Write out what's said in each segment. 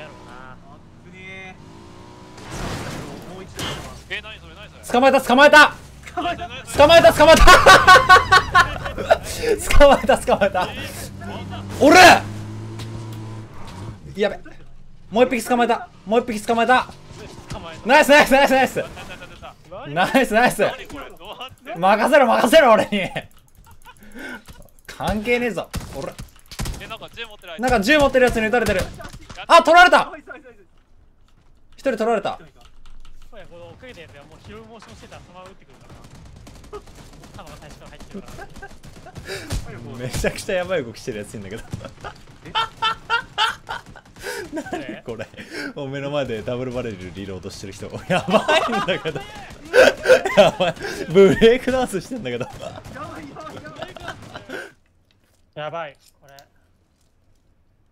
やろうな危ねえ何それ何それ捕まえた捕まえた。捕まえた捕まえた。捕まえた捕まえた。捕まえた俺やべ。もう一匹捕まえた。もう一匹捕まえた。ナイスナイスナイスナイス。ナイスナイス。任せろ任せろ俺に。関係ねえぞ俺なんか銃持ってるやつに撃たれてる。あ取られた。一人取られた。これこの追っかけたやつがもう拾うモーションしてたらそのまま撃ってくるからな。弾が最初から入ってるからめちゃくちゃやばい動きしてるやついんだけど。何これ？もう目の前でダブルバレルリロードしてる人。やばいんだけど。やばい。ブレイクダンスしてんだけど。やばいこれ。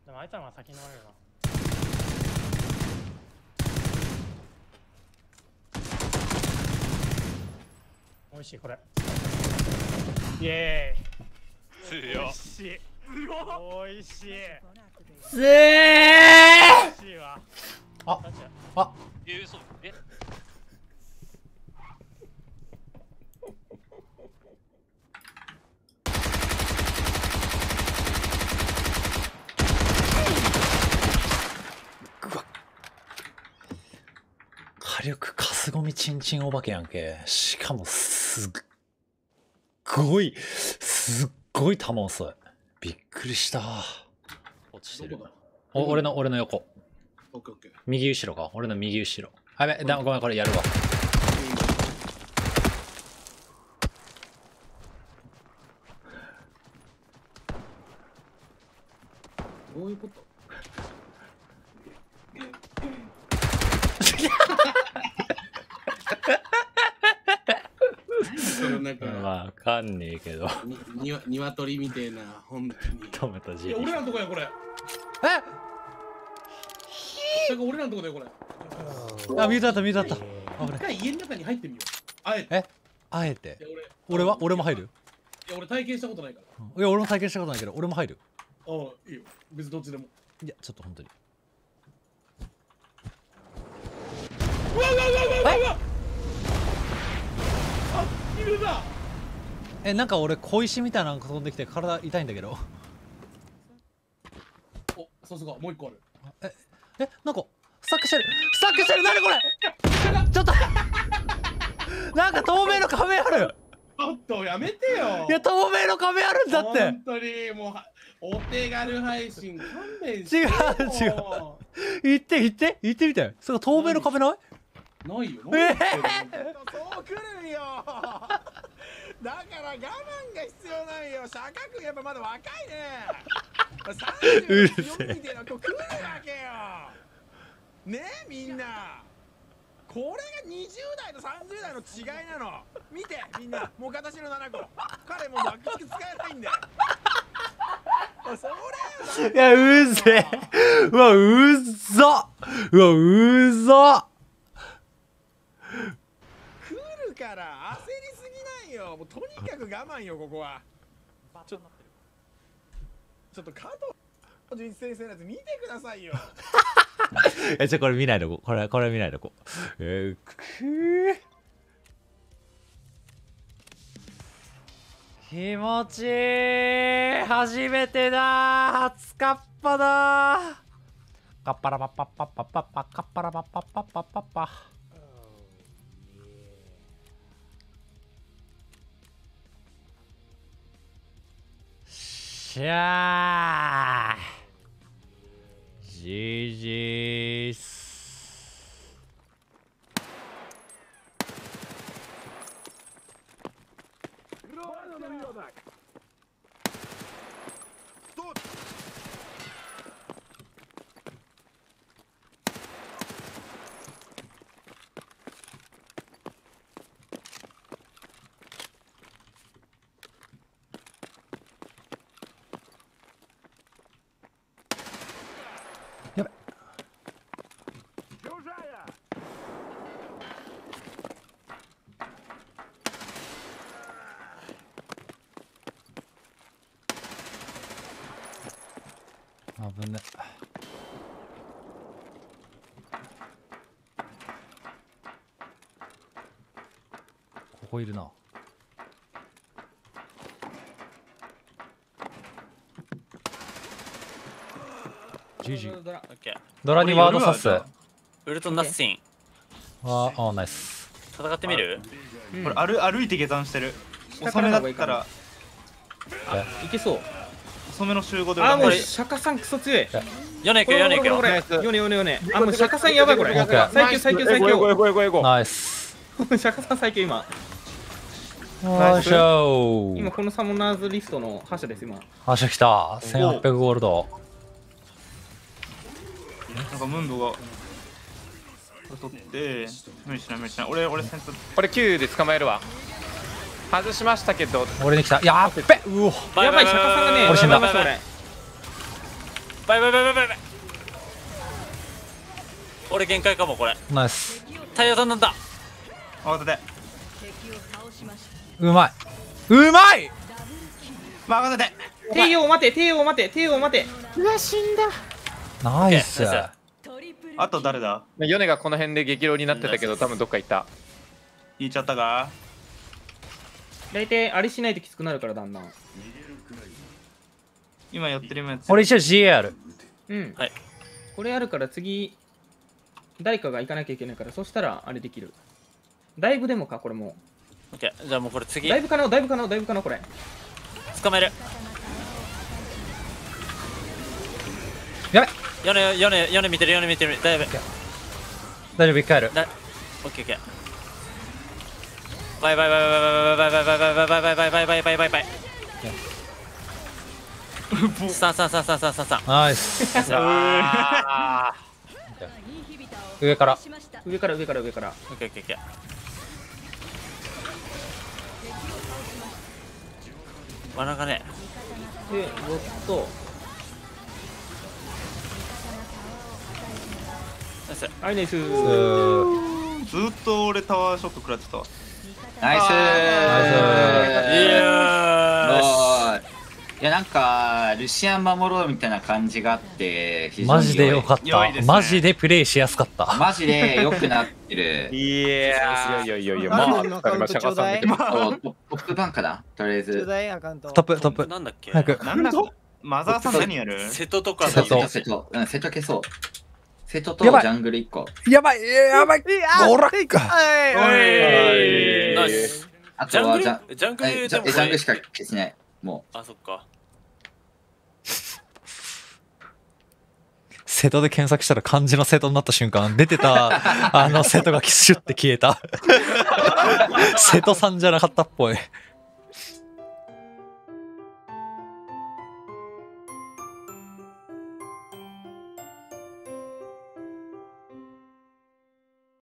でもあいつらが先に乗れるな美味しいこれ。イエーイ。美強味しい。美味しいすえ美味しいわ。あガチャあえ嘘え火力かすごみちんちんお化けやんけ。しかもすっごいすっごい弾遅いびっくりした。落ちてる。お俺の俺の横。オッケーオッケー。右後ろか？俺の右後ろ。あやべだごめんこれやるわ。どういうこと？なんか、わかんねえけどににわ鶏みたいな、本当に。止めたいや、俺らのとこや、これ。え？それが俺らのとこだよ、これ。あミュートだったミュートだった一回家の中に入ってみよう。あえて。え？あえて？俺。俺は俺も入る？いや、俺体験したことないから。いや俺も体験したことないけど俺も入るああ、いいよ。別にどっちでも。いやちょっと本当にうわうわうわうわうわえなんか俺小石みたいなのが飛んできて体痛いんだけど。お、さすが、もう一個ある。えなんかスタックしてる。スタックしてる。何これ。ちょっと。なんか透明の壁ある。ちょっとやめてよいや透明の壁あるんだって本当にもうはお手軽配信勘弁して違う違うも行って行って行ってみてそれ透明の壁ないないよえないよそう来るよだから我慢が必要なんよ。シャカ君やっぱまだ若いね。うるせえ。30の強みみた来るわけよ。ねえみんな。これが20代と30代の違いなの。見てみんな。もう形の7個。彼もうバックスク使えないんだよそれよ。いやうぜえ。うわうざうわうざ来るから焦りすぎないよ。もうとにかく我慢よここは。バッチョになってる。ちょっと加藤純一先生のやつ見てくださいよ。えじゃこれ見ないでここれこれ見ないでこえー、くー。気持ちいい。初めてだ。初カッパだ。カッパラパッパッパッパッパッパカッパラパッパッパッパッパッパしゃーじじーす。危ね。ここいるな。ジジドラにワードさす。ウルトナッシン。ああナイス。戦ってみる？これ歩歩いて下山してる。収めだったら。いけそう。遅めの集合で。あーもうこれ釈迦さんクソ強い。ヨネ行くよヨネ行くよ。これこれ。これヨネヨネヨネあもう釈迦さんやばいこれ。最強最強最強。ナイス。釈迦さん最強今。よいしょ今このサモナーズリストの覇者です今。あしゃ来た。1800ゴールド。なんかムンドが。取って。無理しない無理しない。俺俺先頭。俺9で捕まえるわ外しましたけど。俺に来た。やっべ！うお。やばい釈迦さんがね俺死んだバイバイバイバイバイバイ。俺限界かもこれ。ナイス。太陽さんなんだ。慌てて。うまい。うまい！てて。帝王待て帝王待て帝王待て。ナイス。オッケーナイあと誰だ？ヨネがこの辺で激浪になってたけど多分どっか行った。言っちゃったか？大体あれしないときつくなるからだんだん。今やってるやつ俺一応 GA ある。うん。はい。これあるから次誰かが行かなきゃいけないからそしたらあれできる。だいぶでもかこれもオッケー。じゃあもうこれ次。だいぶ可能だいぶ可能だいぶ可能これ。捕まえる。やべヨネヨネヨネ見てるヨネ見てる。だいぶ。大丈夫、一回やる。だオッケーオッケーバイバイバイバイバイバイバイバイバイバイバイバイバイバイバイバイバイバイバイ三三三三三三三ナイス。あ上から。上から上から上からオッケーオッケーオッケー罠がねでボットナイスアイネスうーずっと俺タワーショット食らってたわナイスーおーいやなんかルシアン守ろうみたいな感じがあって非常にマジでよかった。ね。マジでプレイしやすかった。マジで良くなってる。いやいやいやいやまあマカウントちょうだい。まそうトトップバンかな？とりあえず。だいアカウント。トップ、トップ。なんだっけ？早く。マザーさん何やる？瀬戸とか瀬の戸瀬戸うん瀬戸消そう瀬戸とジやばい。ャングル1個。やばい、やばい。ナイス。あとはジャンルジャングえルジャングルしか消せない。もあそっか。瀬戸で検索したら漢字の瀬戸になった瞬間、出てた、あの瀬戸がシュッて消えた。瀬戸さんじゃなかったっぽい。